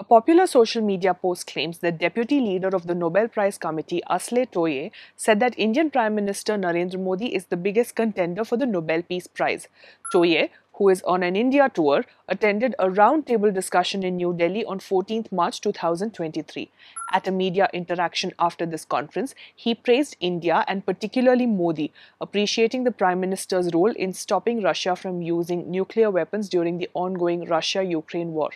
A popular social media post claims that Deputy Leader of the Nobel Prize Committee, Asle Toje, said that Indian Prime Minister Narendra Modi is the biggest contender for the Nobel Peace Prize. Toje, who is on an India tour, attended a roundtable discussion in New Delhi on 14th March 2023. At a media interaction after this conference, he praised India and particularly Modi, appreciating the Prime Minister's role in stopping Russia from using nuclear weapons during the ongoing Russia Ukraine war.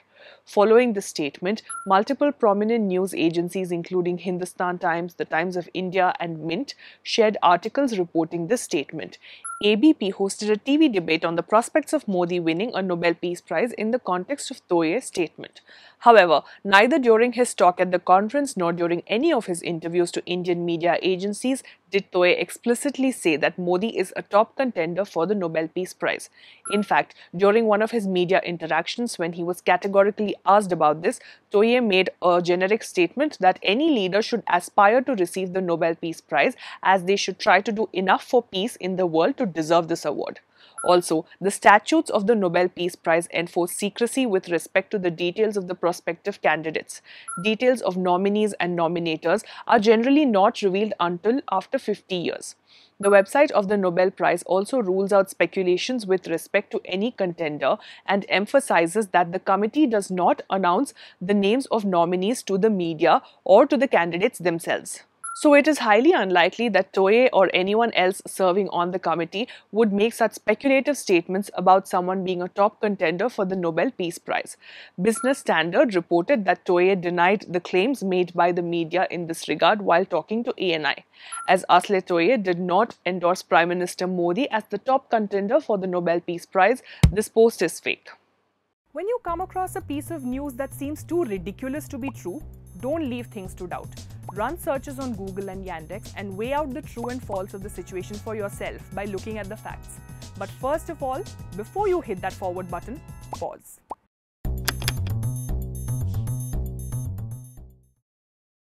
Following the statement, multiple prominent news agencies, including Hindustan Times, The Times of India, and Mint, shared articles reporting this statement. ABP hosted a TV debate on the prospects of Modi winning a Nobel Peace Prize in the context of Toje's statement. However, neither during his talk at the conference nor during any of his interviews to Indian media agencies did Toje explicitly say that Modi is a top contender for the Nobel Peace Prize. In fact, during one of his media interactions when he was categorically asked about this, Toje made a generic statement that any leader should aspire to receive the Nobel Peace Prize as they should try to do enough for peace in the world to deserve this award. Also, the statutes of the Nobel Peace Prize enforce secrecy with respect to the details of the prospective candidates. Details of nominees and nominators are generally not revealed until after 50 years. The website of the Nobel Prize also rules out speculations with respect to any contender and emphasizes that the committee does not announce the names of nominees to the media or to the candidates themselves. So it is highly unlikely that Toje or anyone else serving on the committee would make such speculative statements about someone being a top contender for the Nobel Peace Prize. Business Standard reported that Toje denied the claims made by the media in this regard while talking to ANI. As Asle Toje did not endorse Prime Minister Modi as the top contender for the Nobel Peace Prize, this post is fake. When you come across a piece of news that seems too ridiculous to be true, don't leave things to doubt. Run searches on Google and Yandex and weigh out the true and false of the situation for yourself by looking at the facts. But first of all, before you hit that forward button, pause.